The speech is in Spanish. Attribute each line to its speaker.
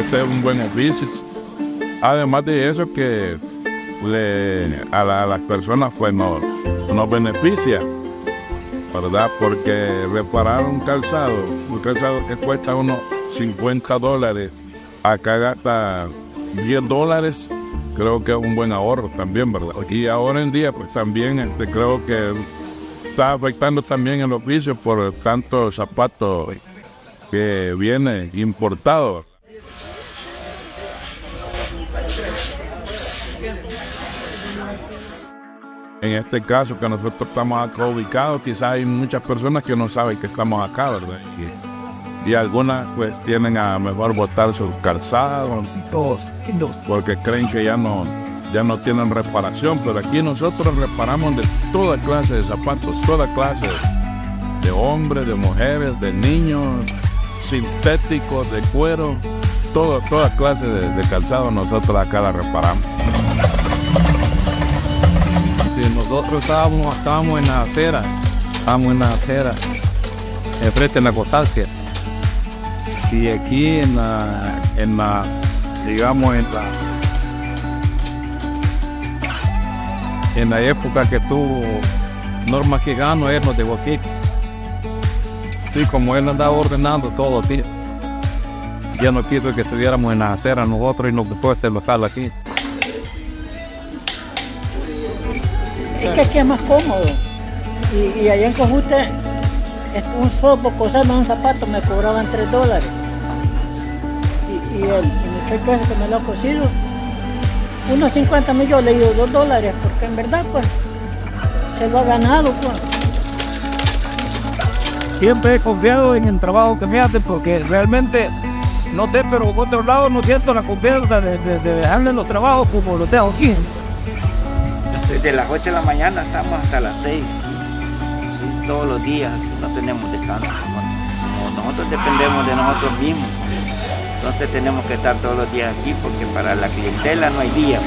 Speaker 1: ese es un buen oficio. Además de eso que a, la- a las personas pues nos, beneficia, ¿verdad? Porque reparar un calzado, un calzado que cuesta unos 50 dólares, acá gasta 10 dólares, creo que es un buen ahorro también, ¿verdad? Y ahora en día pues también este, creo que está afectando también el oficio por tantos zapatos que viene importado. En este caso que nosotros estamos acá ubicados, quizás hay muchas personas que no saben que estamos acá, ¿verdad? Y, y algunas pues tienen a mejor botar sus calzados porque creen que ya no, ya no tienen reparación, pero aquí nosotros reparamos de toda clase de zapatos, toda clase de hombres, de mujeres, de niños, sintéticos, de cuero, todo, toda clase de, de calzado nosotros acá la reparamos.
Speaker 2: Si nosotros estábamos, estábamos en la acera, estábamos en la acera, enfrente en la Costacia. Y aquí en la, en la, digamos, en la, en la época que tuvo Norma Quijano, él nos dejó aquí. Sí, como él andaba ordenando todo, tío. Ya no quiso que estuviéramos en la acera nosotros y nos dejó este local aquí.
Speaker 3: Es que aquí es más cómodo. Y, allá en Cojute, un sopo, coserme un zapato, me cobraban 3 dólares. Y, y el, el muchacho que me lo ha cosido, unos 50 mil yo le ido 2 dólares, porque en verdad, pues, se lo ha ganado, pues.
Speaker 4: Siempre he confiado en el trabajo que me hace porque realmente no sé, pero por otro lado no siento la confianza de, de- de dejarle los trabajos como los tengo aquí.
Speaker 5: Desde las 8 de la mañana estamos hasta las 6. Sí, todos los días, no tenemos descanso. Nosotros dependemos de nosotros mismos, entonces tenemos que estar todos los días aquí porque para la clientela no hay día.